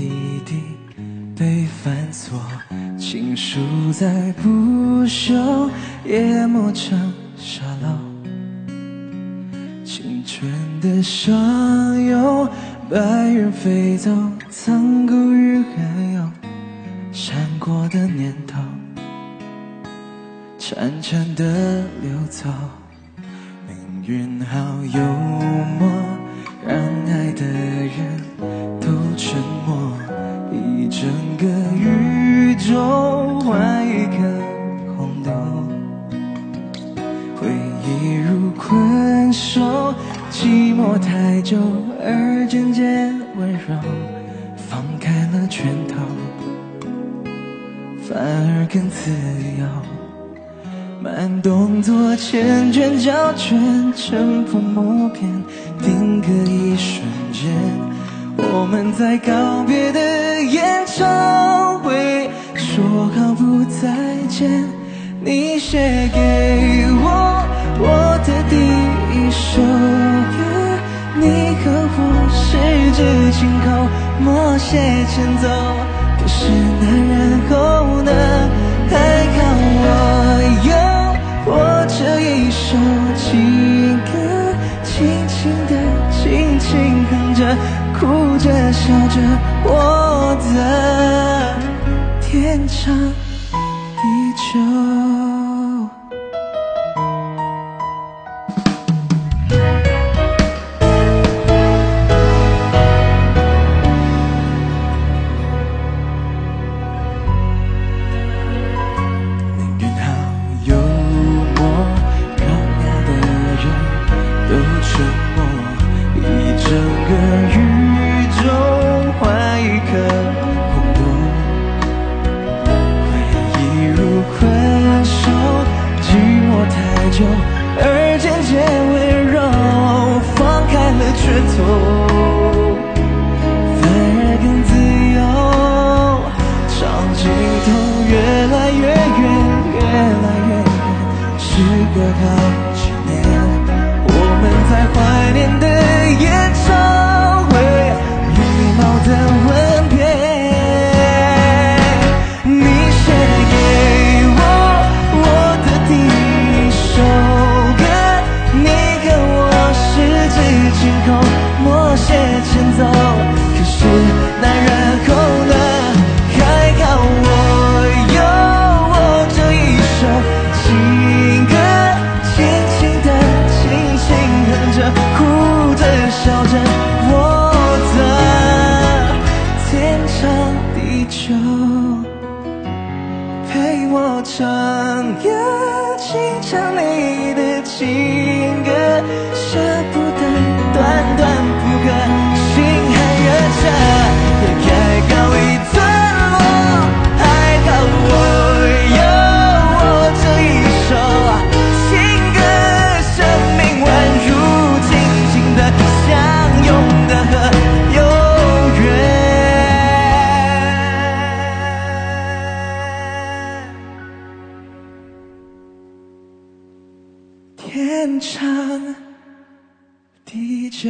一定被反锁，情书再不朽，也磨成沙漏。青春的上游，白云飞走，苍枯与还有闪过的念头，潺潺的流走，命运好幽默，让爱的人。宇宙换一颗红豆，回忆如困兽，寂寞太久而渐渐温柔，放开了拳头，反而更自由。慢动作缱绻胶卷，尘封默片，定格一瞬间。我们在告别的演唱会说好不再见。你写给我我的第一首歌，你和我十指紧扣，默写前奏。可是那然后呢？还好我有我这一首情歌，轻轻的，轻轻哼着，哭着笑着，我久而渐渐温柔，放开了拳头，反而更自由。长镜头越来越远，越来越远，时隔好就。陪我唱歌，轻唱你的情歌，天长地久。